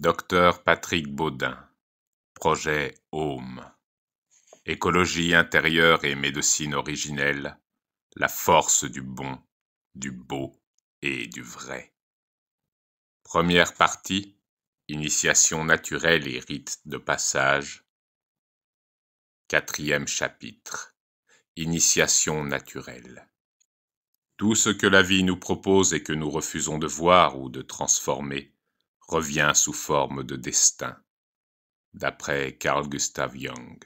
Docteur Patrick Baudin, projet Home. Écologie intérieure et médecine originelle, la force du bon, du beau et du vrai. Première partie, initiation naturelle et rites de passage. Quatrième chapitre, initiation naturelle. Tout ce que la vie nous propose et que nous refusons de voir ou de transformer revient sous forme de destin, d'après Carl Gustav Jung.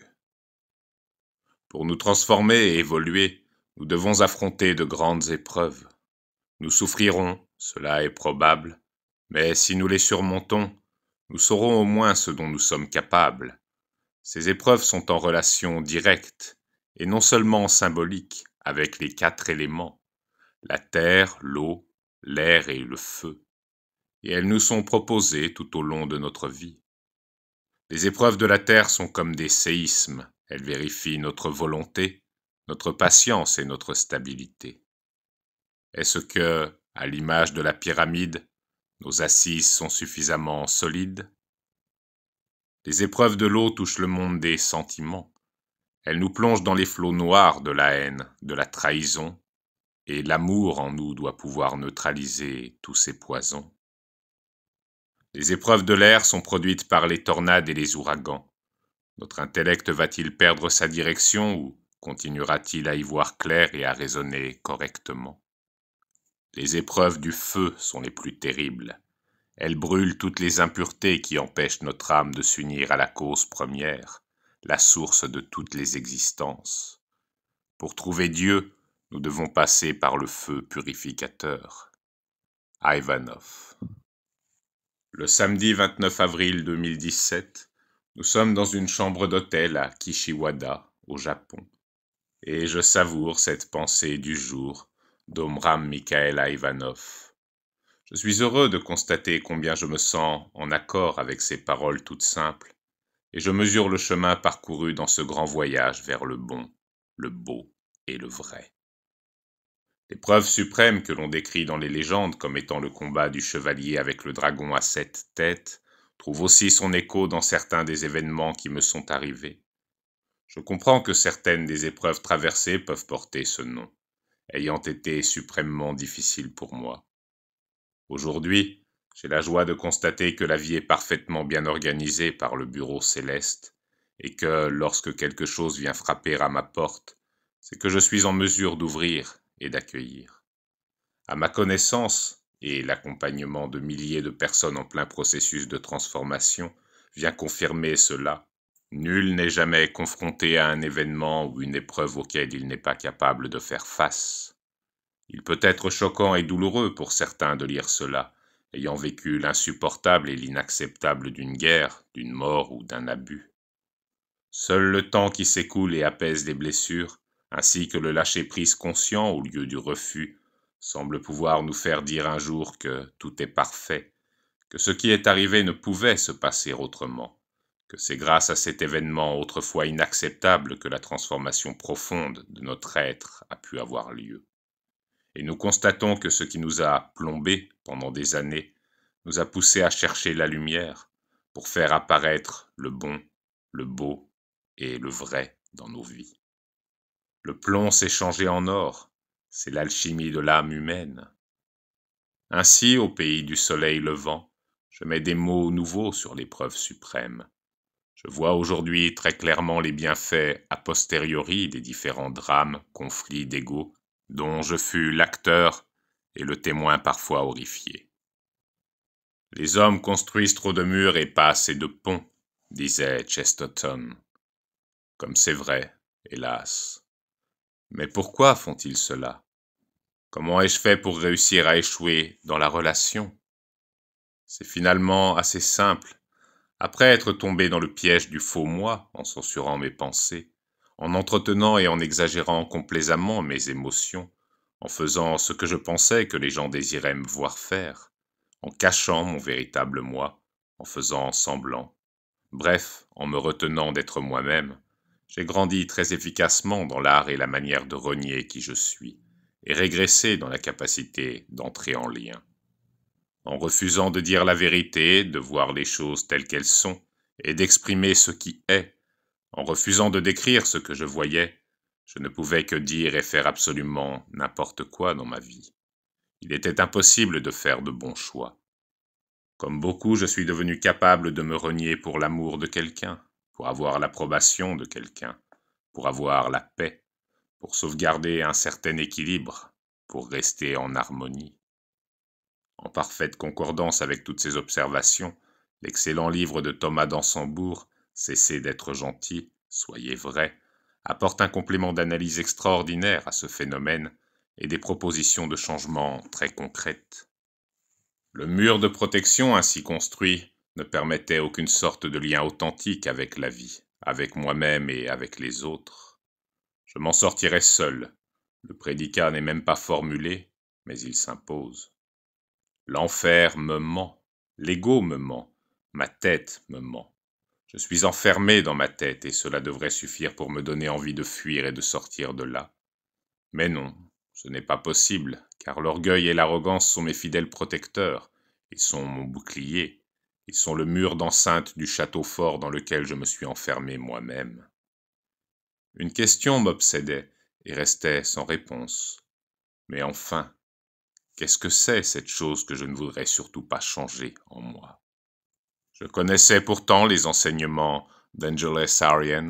Pour nous transformer et évoluer, nous devons affronter de grandes épreuves. Nous souffrirons, cela est probable, mais si nous les surmontons, nous saurons au moins ce dont nous sommes capables. Ces épreuves sont en relation directe, et non seulement symbolique, avec les quatre éléments, la terre, l'eau, l'air et le feu et elles nous sont proposées tout au long de notre vie. Les épreuves de la terre sont comme des séismes, elles vérifient notre volonté, notre patience et notre stabilité. Est-ce que, à l'image de la pyramide, nos assises sont suffisamment solides? Les épreuves de l'eau touchent le monde des sentiments. Elles nous plongent dans les flots noirs de la haine, de la trahison, et l'amour en nous doit pouvoir neutraliser tous ces poisons. Les épreuves de l'air sont produites par les tornades et les ouragans. Notre intellect va-t-il perdre sa direction ou continuera-t-il à y voir clair et à raisonner correctement? Les épreuves du feu sont les plus terribles. Elles brûlent toutes les impuretés qui empêchent notre âme de s'unir à la cause première, la source de toutes les existences. Pour trouver Dieu, nous devons passer par le feu purificateur. Ivanov le samedi 29 avril 2017, nous sommes dans une chambre d'hôtel à Kishiwada, au Japon, et je savoure cette pensée du jour d'Omram Mikhail Ivanov. Je suis heureux de constater combien je me sens en accord avec ces paroles toutes simples, et je mesure le chemin parcouru dans ce grand voyage vers le bon, le beau et le vrai. L'épreuve suprême que l'on décrit dans les légendes comme étant le combat du chevalier avec le dragon à sept têtes trouve aussi son écho dans certains des événements qui me sont arrivés. Je comprends que certaines des épreuves traversées peuvent porter ce nom, ayant été suprêmement difficiles pour moi. Aujourd'hui, j'ai la joie de constater que la vie est parfaitement bien organisée par le bureau céleste, et que lorsque quelque chose vient frapper à ma porte, c'est que je suis en mesure d'ouvrir et d'accueillir. À ma connaissance, et l'accompagnement de milliers de personnes en plein processus de transformation vient confirmer cela, nul n'est jamais confronté à un événement ou une épreuve auquel il n'est pas capable de faire face. Il peut être choquant et douloureux pour certains de lire cela, ayant vécu l'insupportable et l'inacceptable d'une guerre, d'une mort ou d'un abus. Seul le temps qui s'écoule et apaise les blessures ainsi que le lâcher-prise conscient au lieu du refus, semble pouvoir nous faire dire un jour que tout est parfait, que ce qui est arrivé ne pouvait se passer autrement, que c'est grâce à cet événement autrefois inacceptable que la transformation profonde de notre être a pu avoir lieu. Et nous constatons que ce qui nous a plombés pendant des années nous a poussés à chercher la lumière pour faire apparaître le bon, le beau et le vrai dans nos vies. Le plomb s'est changé en or, c'est l'alchimie de l'âme humaine. Ainsi, au pays du soleil levant, je mets des mots nouveaux sur l'épreuve suprême. Je vois aujourd'hui très clairement les bienfaits a posteriori des différents drames, conflits d'ego, dont je fus l'acteur et le témoin parfois horrifié. Les hommes construisent trop de murs et pas assez de ponts, disait Chesterton. Comme c'est vrai, hélas. Mais pourquoi font-ils cela? Comment ai-je fait pour réussir à échouer dans la relation? C'est finalement assez simple. Après être tombé dans le piège du faux moi, en censurant mes pensées, en entretenant et en exagérant complaisamment mes émotions, en faisant ce que je pensais que les gens désiraient me voir faire, en cachant mon véritable moi, en faisant semblant, bref, en me retenant d'être moi-même, j'ai grandi très efficacement dans l'art et la manière de renier qui je suis, et régressé dans la capacité d'entrer en lien. en refusant de dire la vérité, de voir les choses telles qu'elles sont, et d'exprimer ce qui est, en refusant de décrire ce que je voyais, je ne pouvais que dire et faire absolument n'importe quoi dans ma vie. Il était impossible de faire de bons choix. Comme beaucoup, je suis devenu capable de me renier pour l'amour de quelqu'un, pour avoir l'approbation de quelqu'un, pour avoir la paix, pour sauvegarder un certain équilibre, pour rester en harmonie. En parfaite concordance avec toutes ces observations, l'excellent livre de Thomas d'Ansembourg, Cessez d'être gentil, soyez vrai, apporte un complément d'analyse extraordinaire à ce phénomène et des propositions de changement très concrètes. Le mur de protection ainsi construit ne permettait aucune sorte de lien authentique avec la vie, avec moi-même et avec les autres. Je m'en sortirais seul. Le prédicat n'est même pas formulé, mais il s'impose. L'enfer me ment, l'ego me ment, ma tête me ment. Je suis enfermé dans ma tête et cela devrait suffire pour me donner envie de fuir et de sortir de là. Mais non, ce n'est pas possible, car l'orgueil et l'arrogance sont mes fidèles protecteurs, ils sont mon bouclier, ils sont le mur d'enceinte du château fort dans lequel je me suis enfermé moi-même. Une question m'obsédait et restait sans réponse. Mais enfin, Qu'est-ce que c'est cette chose que je ne voudrais surtout pas changer en moi? Je connaissais pourtant les enseignements d'Angeles Aryan.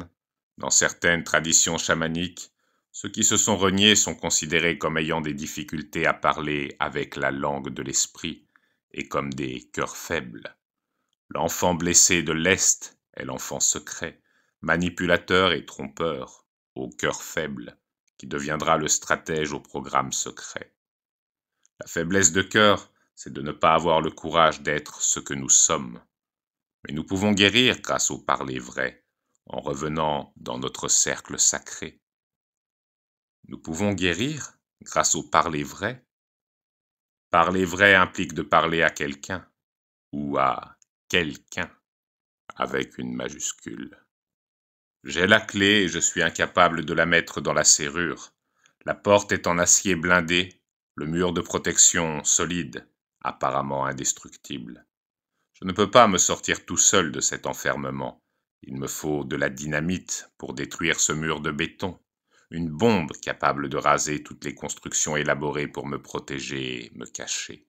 Dans certaines traditions chamaniques, ceux qui se sont reniés sont considérés comme ayant des difficultés à parler avec la langue de l'esprit et comme des cœurs faibles. L'enfant blessé de l'Est est l'enfant secret, manipulateur et trompeur, au cœur faible, qui deviendra le stratège au programme secret. La faiblesse de cœur, c'est de ne pas avoir le courage d'être ce que nous sommes. Mais nous pouvons guérir grâce au parler vrai, en revenant dans notre cercle sacré. Nous pouvons guérir grâce au parler vrai. Parler vrai implique de parler à quelqu'un, ou à quelqu'un, avec une majuscule. J'ai la clé et je suis incapable de la mettre dans la serrure. La porte est en acier blindé le mur de protection solide, apparemment indestructible. Je ne peux pas me sortir tout seul de cet enfermement. Il me faut de la dynamite pour détruire ce mur de béton, une bombe capable de raser toutes les constructions élaborées pour me protéger me cacher.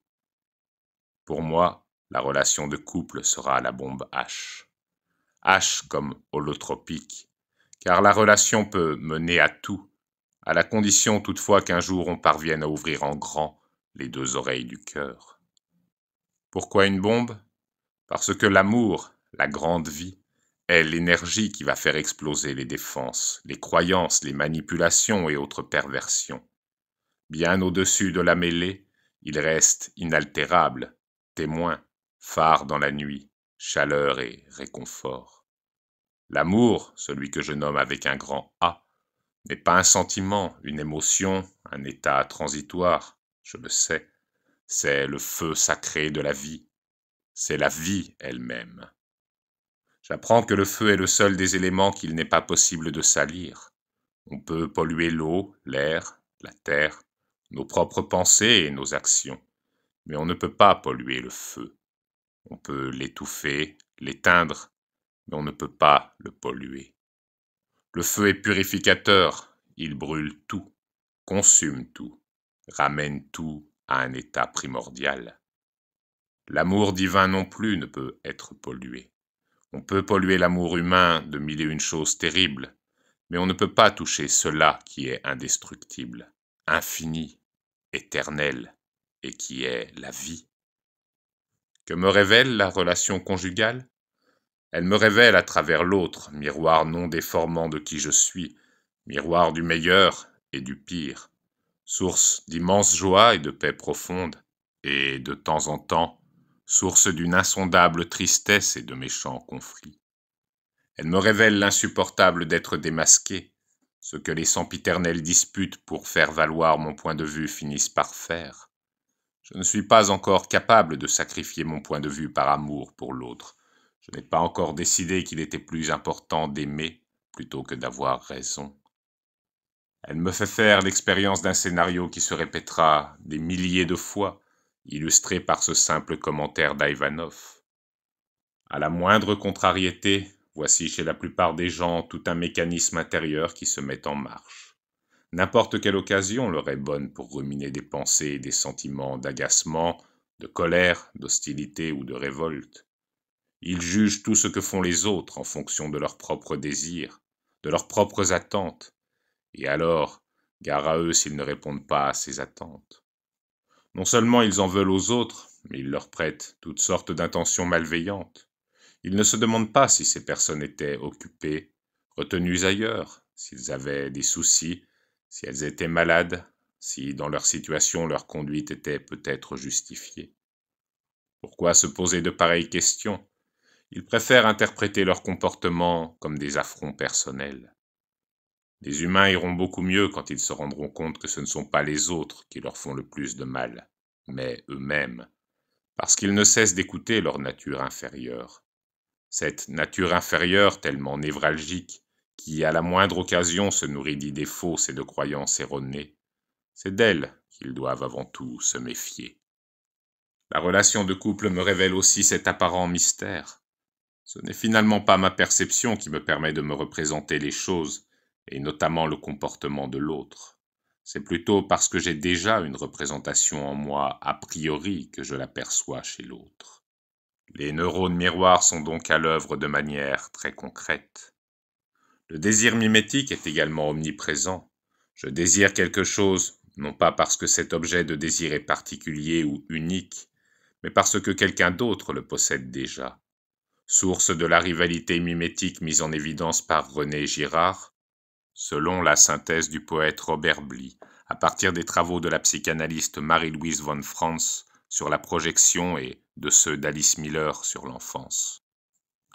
Pour moi, la relation de couple sera la bombe H. H comme holotropique, car la relation peut mener à tout, à la condition toutefois qu'un jour on parvienne à ouvrir en grand les deux oreilles du cœur. Pourquoi une bombe? Parce que l'amour, la grande vie, est l'énergie qui va faire exploser les défenses, les croyances, les manipulations et autres perversions. Bien au-dessus de la mêlée, il reste inaltérable, témoin, phare dans la nuit, chaleur et réconfort. L'amour, celui que je nomme avec un grand A, n'est pas un sentiment, une émotion, un état transitoire, je le sais. C'est le feu sacré de la vie. C'est la vie elle-même. J'apprends que le feu est le seul des éléments qu'il n'est pas possible de salir. On peut polluer l'eau, l'air, la terre, nos propres pensées et nos actions, mais on ne peut pas polluer le feu. On peut l'étouffer, l'éteindre, mais on ne peut pas le polluer. Le feu est purificateur, il brûle tout, consume tout, ramène tout à un état primordial. L'amour divin non plus ne peut être pollué. On peut polluer l'amour humain de mille et une choses terribles, mais on ne peut pas toucher cela qui est indestructible, infini, éternel, et qui est la vie. Que me révèle la relation conjugale? Elle me révèle à travers l'autre, miroir non déformant de qui je suis, miroir du meilleur et du pire, source d'immense joie et de paix profonde, et, de temps en temps, source d'une insondable tristesse et de méchants conflits. Elle me révèle l'insupportable d'être démasqué, ce que les sempiternelles disputes pour faire valoir mon point de vue finissent par faire. Je ne suis pas encore capable de sacrifier mon point de vue par amour pour l'autre, je n'ai pas encore décidé qu'il était plus important d'aimer plutôt que d'avoir raison. Elle me fait faire l'expérience d'un scénario qui se répétera des milliers de fois illustré par ce simple commentaire d'Ivanov. À la moindre contrariété, voici chez la plupart des gens tout un mécanisme intérieur qui se met en marche. N'importe quelle occasion leur est bonne pour ruminer des pensées et des sentiments d'agacement, de colère, d'hostilité ou de révolte. Ils jugent tout ce que font les autres en fonction de leurs propres désirs, de leurs propres attentes, et alors, gare à eux s'ils ne répondent pas à ces attentes. Non seulement ils en veulent aux autres, mais ils leur prêtent toutes sortes d'intentions malveillantes. Ils ne se demandent pas si ces personnes étaient occupées, retenues ailleurs, s'ils avaient des soucis, si elles étaient malades, si dans leur situation leur conduite était peut-être justifiée. Pourquoi se poser de pareilles questions? Ils préfèrent interpréter leur comportement comme des affronts personnels. Les humains iront beaucoup mieux quand ils se rendront compte que ce ne sont pas les autres qui leur font le plus de mal, mais eux-mêmes, parce qu'ils ne cessent d'écouter leur nature inférieure. Cette nature inférieure tellement névralgique, qui à la moindre occasion se nourrit d'idées fausses et de croyances erronées, c'est d'elle qu'ils doivent avant tout se méfier. La relation de couple me révèle aussi cet apparent mystère. Ce n'est finalement pas ma perception qui me permet de me représenter les choses, et notamment le comportement de l'autre. C'est plutôt parce que j'ai déjà une représentation en moi a priori que je l'aperçois chez l'autre. Les neurones miroirs sont donc à l'œuvre de manière très concrète. Le désir mimétique est également omniprésent. Je désire quelque chose, non pas parce que cet objet de désir est particulier ou unique, mais parce que quelqu'un d'autre le possède déjà source de la rivalité mimétique mise en évidence par René Girard, selon la synthèse du poète Robert Bly, à partir des travaux de la psychanalyste Marie-Louise von Franz sur la projection et de ceux d'Alice Miller sur l'enfance.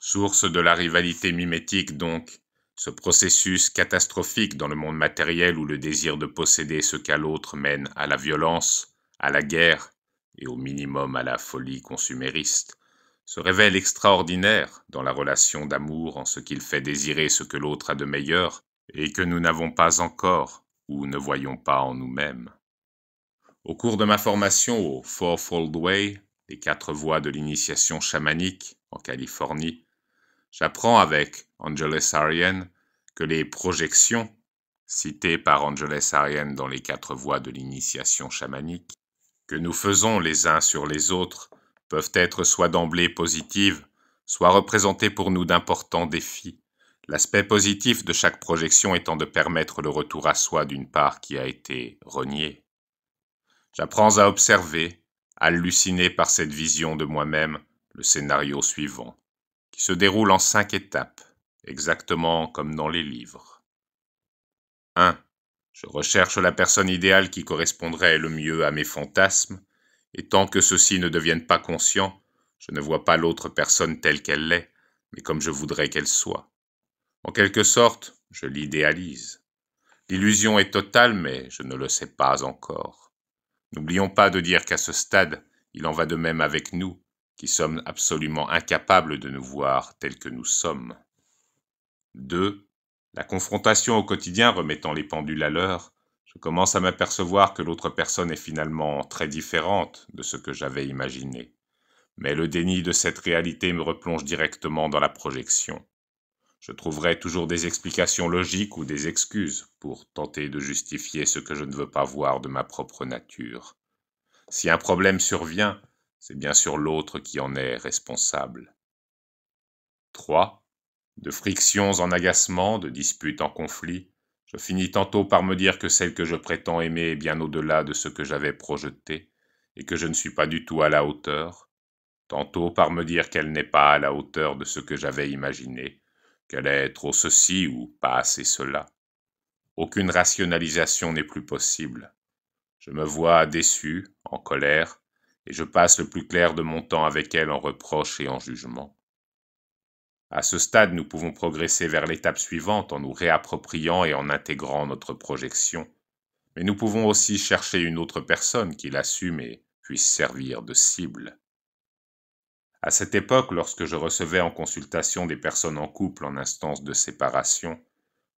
Source de la rivalité mimétique donc, ce processus catastrophique dans le monde matériel où le désir de posséder ce qu'a l'autre mène à la violence, à la guerre et au minimum à la folie consumériste, se révèle extraordinaire dans la relation d'amour en ce qu'il fait désirer ce que l'autre a de meilleur et que nous n'avons pas encore ou ne voyons pas en nous-mêmes. Au cours de ma formation au Fourfold Way, les quatre voies de l'initiation chamanique en Californie, j'apprends avec Angeles Ariane que les projections, citées par Angeles Ariane dans les quatre voies de l'initiation chamanique, que nous faisons les uns sur les autres peuvent être soit d'emblée positives, soit représenter pour nous d'importants défis, l'aspect positif de chaque projection étant de permettre le retour à soi d'une part qui a été reniée. J'apprends à observer, halluciné par cette vision de moi-même, le scénario suivant, qui se déroule en cinq étapes, exactement comme dans les livres. 1. Je recherche la personne idéale qui correspondrait le mieux à mes fantasmes, et tant que ceux-ci ne deviennent pas conscients, je ne vois pas l'autre personne telle qu'elle l'est, mais comme je voudrais qu'elle soit. En quelque sorte, je l'idéalise. L'illusion est totale, mais je ne le sais pas encore. N'oublions pas de dire qu'à ce stade, il en va de même avec nous, qui sommes absolument incapables de nous voir tels que nous sommes. 2. La confrontation au quotidien remettant les pendules à l'heure, je commence à m'apercevoir que l'autre personne est finalement très différente de ce que j'avais imaginé. Mais le déni de cette réalité me replonge directement dans la projection. Je trouverai toujours des explications logiques ou des excuses pour tenter de justifier ce que je ne veux pas voir de ma propre nature. Si un problème survient, c'est bien sûr l'autre qui en est responsable. 3. De frictions en agacement, de disputes en conflits, je finis tantôt par me dire que celle que je prétends aimer est bien au-delà de ce que j'avais projeté, et que je ne suis pas du tout à la hauteur, tantôt par me dire qu'elle n'est pas à la hauteur de ce que j'avais imaginé, qu'elle est trop ceci ou pas assez cela. Aucune rationalisation n'est plus possible. Je me vois déçu, en colère, et je passe le plus clair de mon temps avec elle en reproches et en jugements. À ce stade, nous pouvons progresser vers l'étape suivante en nous réappropriant et en intégrant notre projection. Mais nous pouvons aussi chercher une autre personne qui l'assume et puisse servir de cible. À cette époque, lorsque je recevais en consultation des personnes en couple en instance de séparation,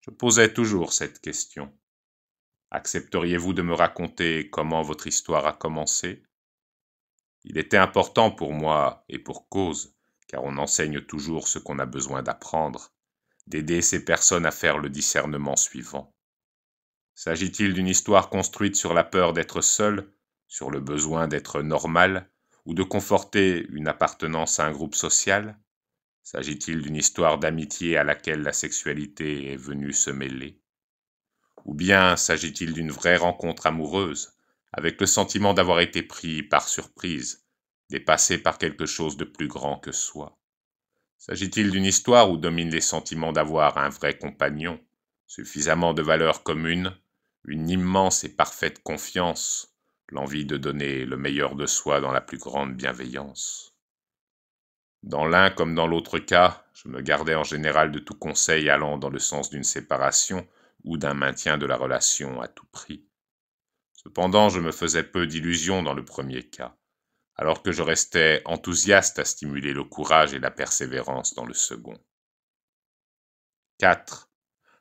je posais toujours cette question. Accepteriez-vous de me raconter comment votre histoire a commencé? Il était important pour moi, et pour cause, car on enseigne toujours ce qu'on a besoin d'apprendre, d'aider ces personnes à faire le discernement suivant. S'agit-il d'une histoire construite sur la peur d'être seul, sur le besoin d'être normal, ou de conforter une appartenance à un groupe social? S'agit-il d'une histoire d'amitié à laquelle la sexualité est venue se mêler? Ou bien s'agit-il d'une vraie rencontre amoureuse, avec le sentiment d'avoir été pris par surprise, dépassé par quelque chose de plus grand que soi S'agit-il d'une histoire où dominent les sentiments d'avoir un vrai compagnon, suffisamment de valeurs communes, une immense et parfaite confiance, l'envie de donner le meilleur de soi dans la plus grande bienveillance? Dans l'un comme dans l'autre cas, je me gardais en général de tout conseil allant dans le sens d'une séparation ou d'un maintien de la relation à tout prix. Cependant, je me faisais peu d'illusions dans le premier cas, alors que je restais enthousiaste à stimuler le courage et la persévérance dans le second. 4.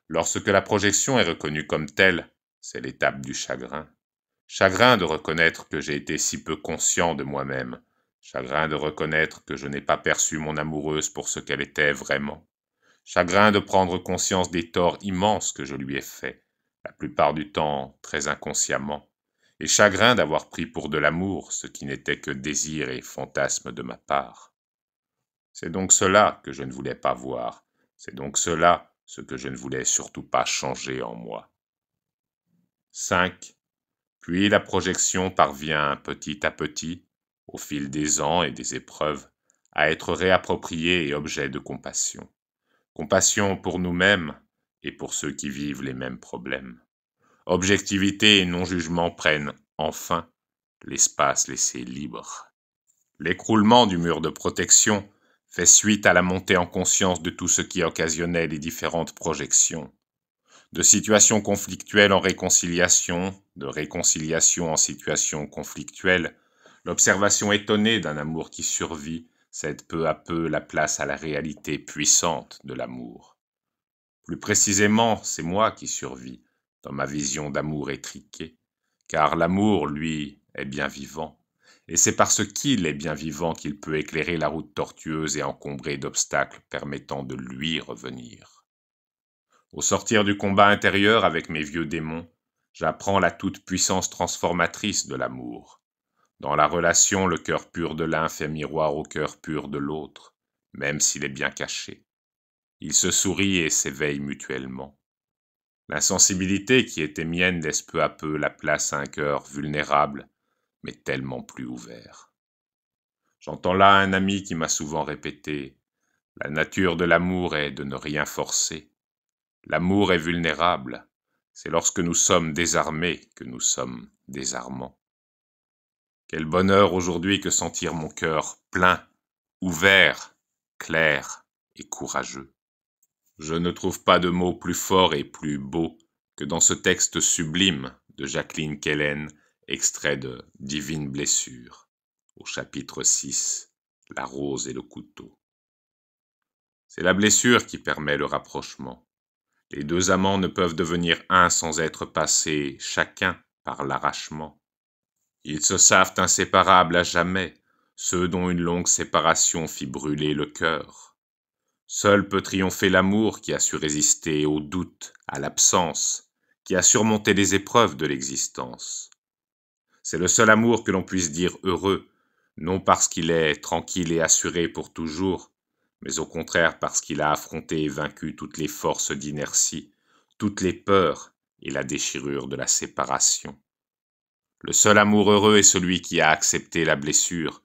Lorsque la projection est reconnue comme telle, c'est l'étape du chagrin. Chagrin de reconnaître que j'ai été si peu conscient de moi-même, chagrin de reconnaître que je n'ai pas perçu mon amoureuse pour ce qu'elle était vraiment, chagrin de prendre conscience des torts immenses que je lui ai faits, la plupart du temps très inconsciemment, et chagrin d'avoir pris pour de l'amour ce qui n'était que désir et fantasme de ma part. C'est donc cela que je ne voulais pas voir, c'est donc cela ce que je ne voulais surtout pas changer en moi. 5. Puis la projection parvient petit à petit, au fil des ans et des épreuves, à être réappropriée et objet de compassion. Compassion pour nous-mêmes et pour ceux qui vivent les mêmes problèmes. Objectivité et non-jugement prennent, enfin, l'espace laissé libre. L'écroulement du mur de protection fait suite à la montée en conscience de tout ce qui occasionnait les différentes projections. De situations conflictuelles en réconciliation, de réconciliation en situation conflictuelle, l'observation étonnée d'un amour qui survit cède peu à peu la place à la réalité puissante de l'amour. Plus précisément, c'est moi qui survis, dans ma vision d'amour étriqué, car l'amour, lui, est bien vivant, et c'est parce qu'il est bien vivant qu'il peut éclairer la route tortueuse et encombrée d'obstacles permettant de lui revenir. Au sortir du combat intérieur avec mes vieux démons, j'apprends la toute-puissance transformatrice de l'amour. Dans la relation, le cœur pur de l'un fait miroir au cœur pur de l'autre, même s'il est bien caché. Ils se sourient et s'éveillent mutuellement. L'insensibilité qui était mienne laisse peu à peu la place à un cœur vulnérable, mais tellement plus ouvert. J'entends là un ami qui m'a souvent répété La nature de l'amour est de ne rien forcer. L'amour est vulnérable. C'est lorsque nous sommes désarmés que nous sommes désarmants. Quel bonheur aujourd'hui que sentir mon cœur plein, ouvert, clair et courageux. Je ne trouve pas de mots plus forts et plus beaux que dans ce texte sublime de Jacqueline Kellen, extrait de Divine blessure, au chapitre 6, La rose et le couteau. C'est la blessure qui permet le rapprochement. Les deux amants ne peuvent devenir un sans être passés chacun par l'arrachement. Ils se savent inséparables à jamais, ceux dont une longue séparation fit brûler le cœur. Seul peut triompher l'amour qui a su résister au doute, à l'absence, qui a surmonté les épreuves de l'existence. C'est le seul amour que l'on puisse dire heureux, non parce qu'il est tranquille et assuré pour toujours, mais au contraire parce qu'il a affronté et vaincu toutes les forces d'inertie, toutes les peurs et la déchirure de la séparation. Le seul amour heureux est celui qui a accepté la blessure,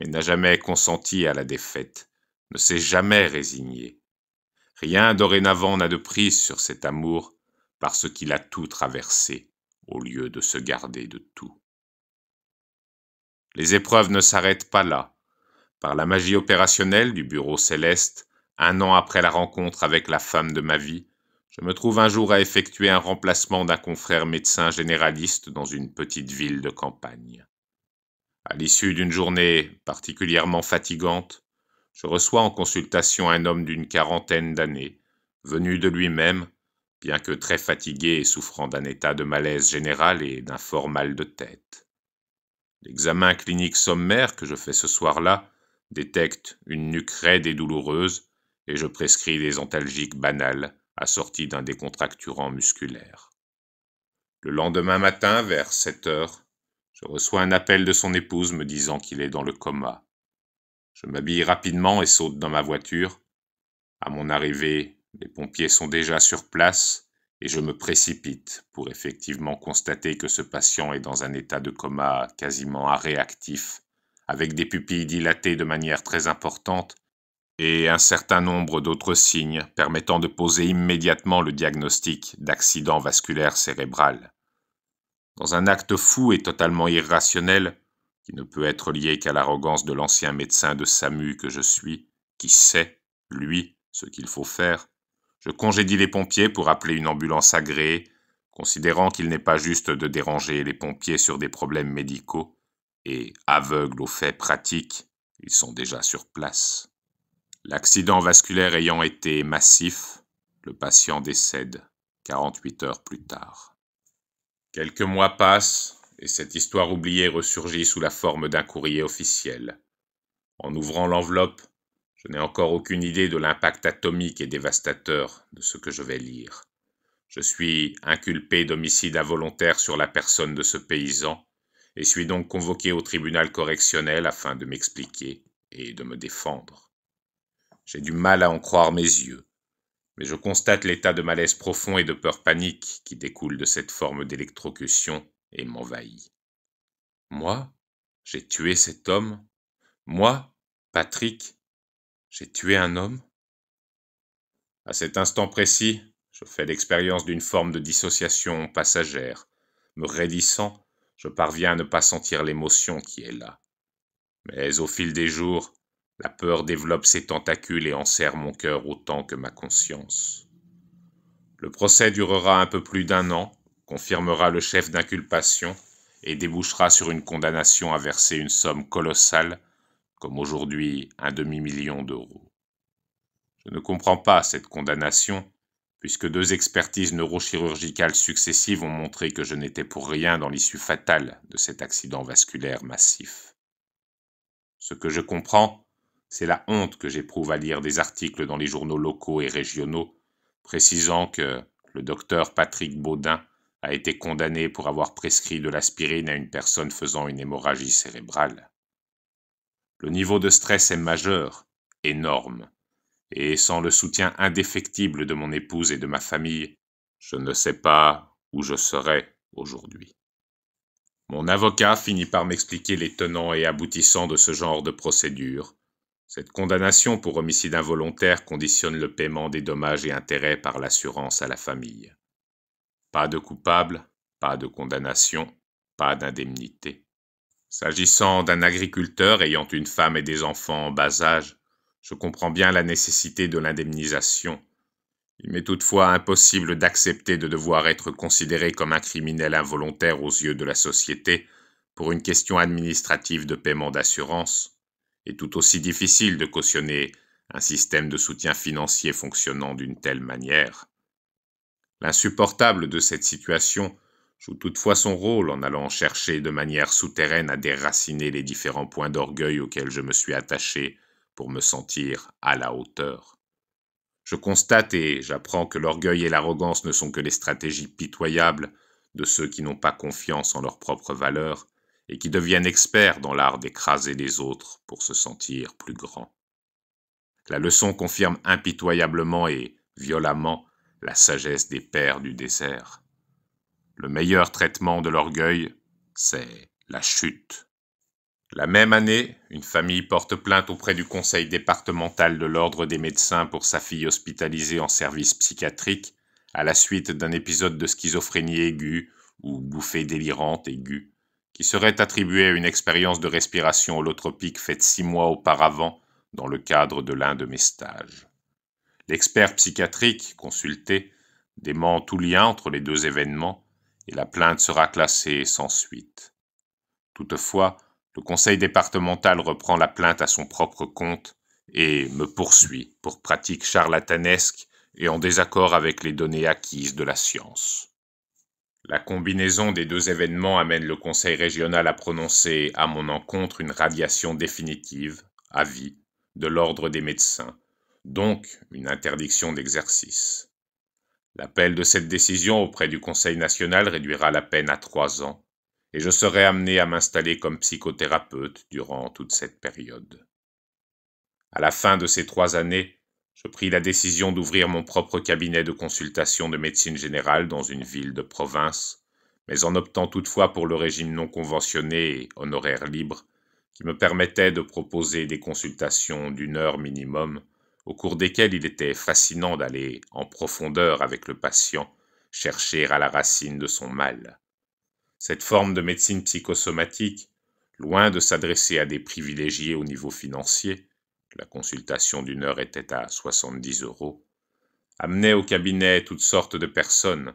mais n'a jamais consenti à la défaite, ne s'est jamais résigné. Rien dorénavant n'a de prise sur cet amour parce qu'il a tout traversé au lieu de se garder de tout. Les épreuves ne s'arrêtent pas là. Par la magie opérationnelle du bureau céleste, un an après la rencontre avec la femme de ma vie, je me trouve un jour à effectuer un remplacement d'un confrère médecin généraliste dans une petite ville de campagne. À l'issue d'une journée particulièrement fatigante, je reçois en consultation un homme d'une quarantaine d'années, venu de lui-même, bien que très fatigué et souffrant d'un état de malaise général et d'un fort mal de tête. L'examen clinique sommaire que je fais ce soir-là détecte une nuque raide et douloureuse et je prescris des antalgiques banales assortis d'un décontracturant musculaire. Le lendemain matin, vers 7 heures, je reçois un appel de son épouse me disant qu'il est dans le coma. Je m'habille rapidement et saute dans ma voiture. À mon arrivée, les pompiers sont déjà sur place et je me précipite pour effectivement constater que ce patient est dans un état de coma quasiment réactif, avec des pupilles dilatées de manière très importante et un certain nombre d'autres signes permettant de poser immédiatement le diagnostic d'accident vasculaire cérébral. Dans un acte fou et totalement irrationnel, qui ne peut être lié qu'à l'arrogance de l'ancien médecin de SAMU que je suis, qui sait, lui, ce qu'il faut faire, je congédie les pompiers pour appeler une ambulance agréée, considérant qu'il n'est pas juste de déranger les pompiers sur des problèmes médicaux, et aveugle aux faits pratiques, ils sont déjà sur place. L'accident vasculaire ayant été massif, le patient décède 48 heures plus tard. Quelques mois passent et cette histoire oubliée ressurgit sous la forme d'un courrier officiel. En ouvrant l'enveloppe, je n'ai encore aucune idée de l'impact atomique et dévastateur de ce que je vais lire. Je suis inculpé d'homicide involontaire sur la personne de ce paysan et suis donc convoqué au tribunal correctionnel afin de m'expliquer et de me défendre. J'ai du mal à en croire mes yeux mais je constate l'état de malaise profond et de peur panique qui découle de cette forme d'électrocution et m'envahit. Moi, j'ai tué cet homme Moi, Patrick, j'ai tué un homme À cet instant précis, je fais l'expérience d'une forme de dissociation passagère. Me raidissant, je parviens à ne pas sentir l'émotion qui est là. Mais au fil des jours, la peur développe ses tentacules et enserre mon cœur autant que ma conscience. Le procès durera un peu plus d'un an, confirmera le chef d'inculpation et débouchera sur une condamnation à verser une somme colossale, comme aujourd'hui un demi-million d'euros. Je ne comprends pas cette condamnation, puisque deux expertises neurochirurgicales successives ont montré que je n'étais pour rien dans l'issue fatale de cet accident vasculaire massif. Ce que je comprends, c'est la honte que j'éprouve à lire des articles dans les journaux locaux et régionaux précisant que le docteur Patrick Baudin a été condamné pour avoir prescrit de l'aspirine à une personne faisant une hémorragie cérébrale. Le niveau de stress est majeur, énorme, et sans le soutien indéfectible de mon épouse et de ma famille, je ne sais pas où je serais aujourd'hui. Mon avocat finit par m'expliquer les tenants et aboutissants de ce genre de procédure, cette condamnation pour homicide involontaire conditionne le paiement des dommages et intérêts par l'assurance à la famille. Pas de coupable, pas de condamnation, pas d'indemnité. S'agissant d'un agriculteur ayant une femme et des enfants en bas âge, je comprends bien la nécessité de l'indemnisation. Il m'est toutefois impossible d'accepter de devoir être considéré comme un criminel involontaire aux yeux de la société pour une question administrative de paiement d'assurance et tout aussi difficile de cautionner un système de soutien financier fonctionnant d'une telle manière. L'insupportable de cette situation joue toutefois son rôle en allant chercher de manière souterraine à déraciner les différents points d'orgueil auxquels je me suis attaché pour me sentir à la hauteur. Je constate et j'apprends que l'orgueil et l'arrogance ne sont que les stratégies pitoyables de ceux qui n'ont pas confiance en leurs propres valeurs et qui deviennent experts dans l'art d'écraser les autres pour se sentir plus grands. La leçon confirme impitoyablement et violemment la sagesse des pères du désert. Le meilleur traitement de l'orgueil, c'est la chute. La même année, une famille porte plainte auprès du conseil départemental de l'ordre des médecins pour sa fille hospitalisée en service psychiatrique à la suite d'un épisode de schizophrénie aiguë ou bouffée délirante aiguë qui serait attribué à une expérience de respiration holotropique faite six mois auparavant dans le cadre de l'un de mes stages. L'expert psychiatrique consulté dément tout lien entre les deux événements et la plainte sera classée sans suite. Toutefois, le conseil départemental reprend la plainte à son propre compte et me poursuit pour pratique charlatanesque et en désaccord avec les données acquises de la science. La combinaison des deux événements amène le Conseil régional à prononcer à mon encontre une radiation définitive, à vie, de l'ordre des médecins, donc une interdiction d'exercice. L'appel de cette décision auprès du Conseil national réduira la peine à trois ans, et je serai amené à m'installer comme psychothérapeute durant toute cette période. À la fin de ces trois années, je pris la décision d'ouvrir mon propre cabinet de consultation de médecine générale dans une ville de province, mais en optant toutefois pour le régime non conventionné et honoraire libre, qui me permettait de proposer des consultations d'une heure minimum, au cours desquelles il était fascinant d'aller en profondeur avec le patient, chercher à la racine de son mal. Cette forme de médecine psychosomatique, loin de s'adresser à des privilégiés au niveau financier, la consultation d'une heure était à 70 euros, amenait au cabinet toutes sortes de personnes,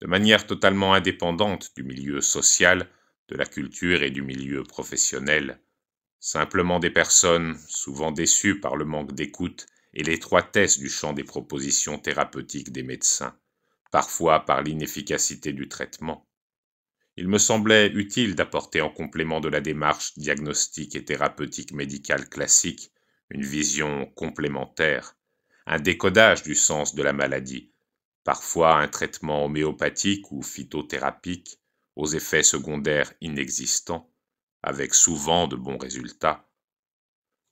de manière totalement indépendante du milieu social, de la culture et du milieu professionnel, simplement des personnes souvent déçues par le manque d'écoute et l'étroitesse du champ des propositions thérapeutiques des médecins, parfois par l'inefficacité du traitement. Il me semblait utile d'apporter en complément de la démarche diagnostique et thérapeutique médicale classique une vision complémentaire, un décodage du sens de la maladie, parfois un traitement homéopathique ou phytothérapique aux effets secondaires inexistants, avec souvent de bons résultats.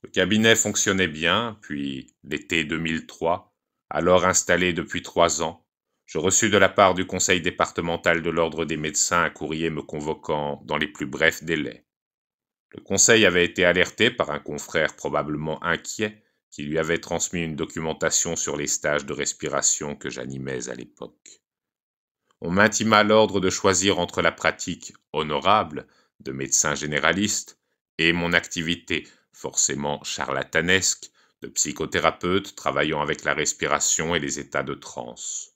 Le cabinet fonctionnait bien, puis l'été 2003, alors installé depuis trois ans, je reçus de la part du conseil départemental de l'ordre des médecins un courrier me convoquant dans les plus brefs délais. Le conseil avait été alerté par un confrère probablement inquiet qui lui avait transmis une documentation sur les stages de respiration que j'animais à l'époque. On m'intima l'ordre de choisir entre la pratique honorable de médecin généraliste et mon activité forcément charlatanesque de psychothérapeute travaillant avec la respiration et les états de transe.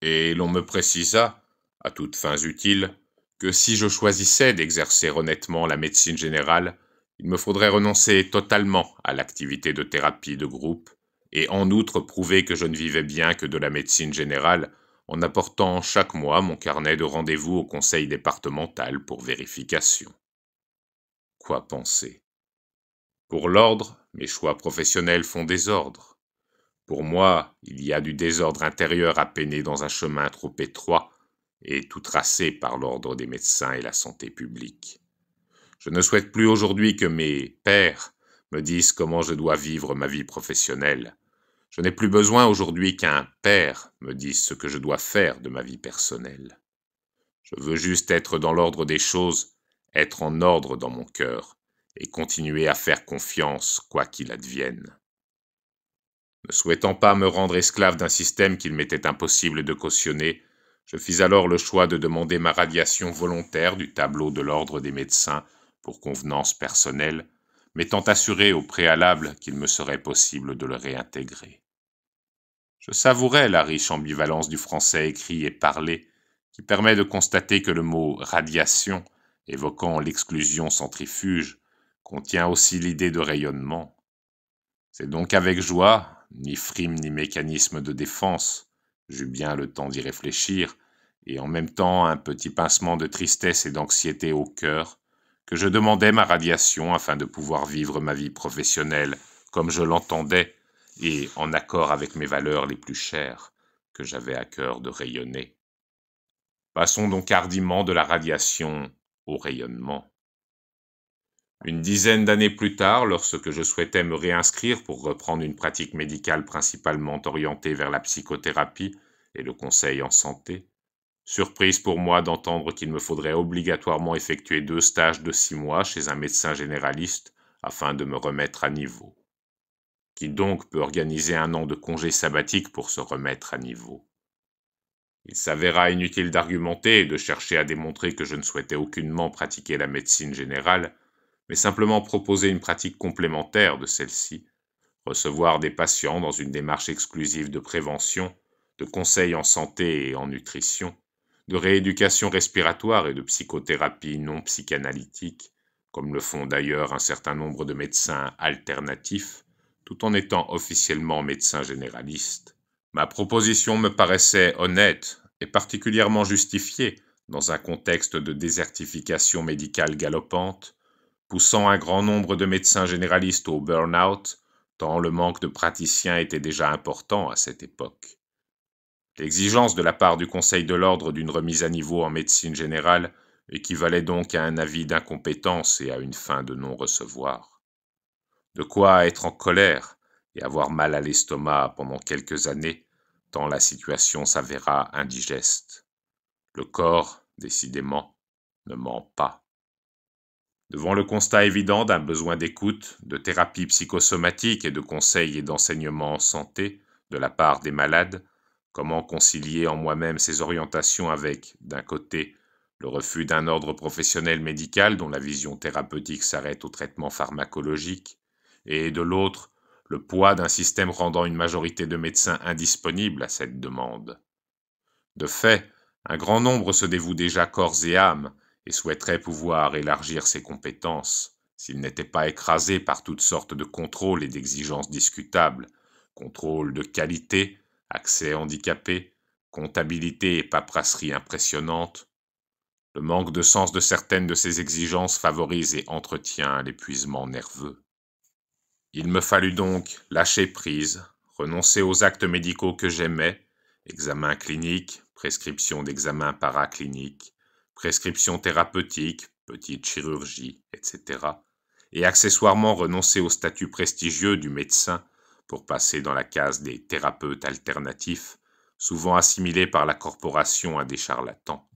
Et l'on me précisa, à toutes fins utiles, que si je choisissais d'exercer honnêtement la médecine générale, il me faudrait renoncer totalement à l'activité de thérapie de groupe, et en outre prouver que je ne vivais bien que de la médecine générale en apportant chaque mois mon carnet de rendez-vous au conseil départemental pour vérification. Quoi penser? Pour l'ordre, mes choix professionnels font désordre. Pour moi, il y a du désordre intérieur à peiner dans un chemin trop étroit et tout tracé par l'ordre des médecins et la santé publique. Je ne souhaite plus aujourd'hui que mes pères me disent comment je dois vivre ma vie professionnelle. Je n'ai plus besoin aujourd'hui qu'un père me dise ce que je dois faire de ma vie personnelle. Je veux juste être dans l'ordre des choses, être en ordre dans mon cœur, et continuer à faire confiance quoi qu'il advienne. Ne souhaitant pas me rendre esclave d'un système qu'il m'était impossible de cautionner, je fis alors le choix de demander ma radiation volontaire du tableau de l'ordre des médecins pour convenance personnelle, m'étant assuré au préalable qu'il me serait possible de le réintégrer. Je savourais la riche ambivalence du français écrit et parlé, qui permet de constater que le mot radiation, évoquant l'exclusion centrifuge, contient aussi l'idée de rayonnement. C'est donc avec joie, ni frime ni mécanisme de défense, J'eus bien le temps d'y réfléchir, et en même temps un petit pincement de tristesse et d'anxiété au cœur, que je demandais ma radiation afin de pouvoir vivre ma vie professionnelle comme je l'entendais et en accord avec mes valeurs les plus chères que j'avais à cœur de rayonner. Passons donc hardiment de la radiation au rayonnement. Une dizaine d'années plus tard, lorsque je souhaitais me réinscrire pour reprendre une pratique médicale principalement orientée vers la psychothérapie et le conseil en santé, surprise pour moi d'entendre qu'il me faudrait obligatoirement effectuer deux stages de six mois chez un médecin généraliste afin de me remettre à niveau. Qui donc peut organiser un an de congé sabbatique pour se remettre à niveau? Il s'avéra inutile d'argumenter et de chercher à démontrer que je ne souhaitais aucunement pratiquer la médecine générale, mais simplement proposer une pratique complémentaire de celle-ci, recevoir des patients dans une démarche exclusive de prévention, de conseils en santé et en nutrition, de rééducation respiratoire et de psychothérapie non psychanalytique, comme le font d'ailleurs un certain nombre de médecins alternatifs, tout en étant officiellement médecin généraliste. Ma proposition me paraissait honnête et particulièrement justifiée dans un contexte de désertification médicale galopante, poussant un grand nombre de médecins généralistes au burn-out, tant le manque de praticiens était déjà important à cette époque. L'exigence de la part du Conseil de l'ordre d'une remise à niveau en médecine générale équivalait donc à un avis d'incompétence et à une fin de non-recevoir. De quoi être en colère et avoir mal à l'estomac pendant quelques années, tant la situation s'avéra indigeste. Le corps, décidément, ne ment pas. Devant le constat évident d'un besoin d'écoute, de thérapie psychosomatique et de conseils et d'enseignements en santé de la part des malades, comment concilier en moi-même ces orientations avec, d'un côté, le refus d'un ordre professionnel médical dont la vision thérapeutique s'arrête au traitement pharmacologique, et de l'autre, le poids d'un système rendant une majorité de médecins indisponibles à cette demande. De fait, un grand nombre se dévoue déjà corps et âme et souhaiterait pouvoir élargir ses compétences, s'il n'était pas écrasé par toutes sortes de contrôles et d'exigences discutables, contrôle de qualité, accès handicapé, comptabilité et paperasserie impressionnante. Le manque de sens de certaines de ces exigences favorise et entretient l'épuisement nerveux. Il me fallut donc lâcher prise, renoncer aux actes médicaux que j'aimais, examen clinique, prescription d'examens paracliniques, prescription thérapeutique, petite chirurgie, etc. Et accessoirement renoncer au statut prestigieux du médecin pour passer dans la case des thérapeutes alternatifs, souvent assimilés par la corporation à des charlatans.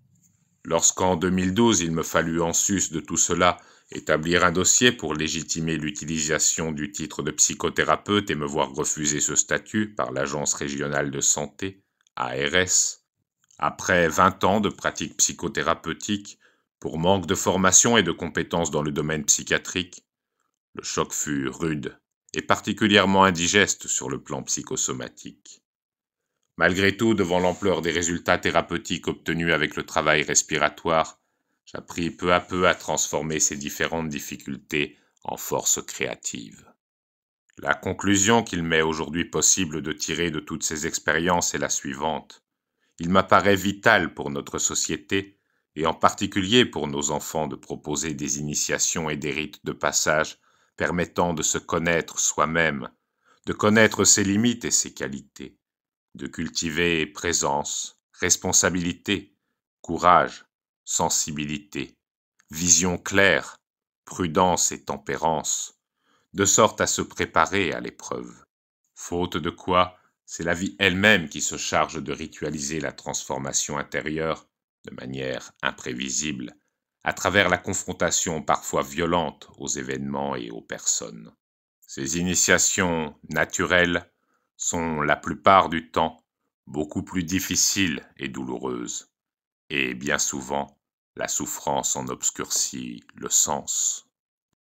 Lorsqu'en 2012 il me fallut en sus de tout cela établir un dossier pour légitimer l'utilisation du titre de psychothérapeute et me voir refuser ce statut par l'Agence régionale de santé, ARS, après 20 ans de pratique psychothérapeutique, pour manque de formation et de compétences dans le domaine psychiatrique, le choc fut rude et particulièrement indigeste sur le plan psychosomatique. Malgré tout, devant l'ampleur des résultats thérapeutiques obtenus avec le travail respiratoire, j'appris peu à peu à transformer ces différentes difficultés en force créative. La conclusion qu'il m'est aujourd'hui possible de tirer de toutes ces expériences est la suivante il m'apparaît vital pour notre société, et en particulier pour nos enfants, de proposer des initiations et des rites de passage permettant de se connaître soi-même, de connaître ses limites et ses qualités, de cultiver présence, responsabilité, courage, sensibilité, vision claire, prudence et tempérance, de sorte à se préparer à l'épreuve. Faute de quoi, c'est la vie elle-même qui se charge de ritualiser la transformation intérieure de manière imprévisible, à travers la confrontation parfois violente aux événements et aux personnes. Ces initiations naturelles sont la plupart du temps beaucoup plus difficiles et douloureuses, et bien souvent la souffrance en obscurcit le sens.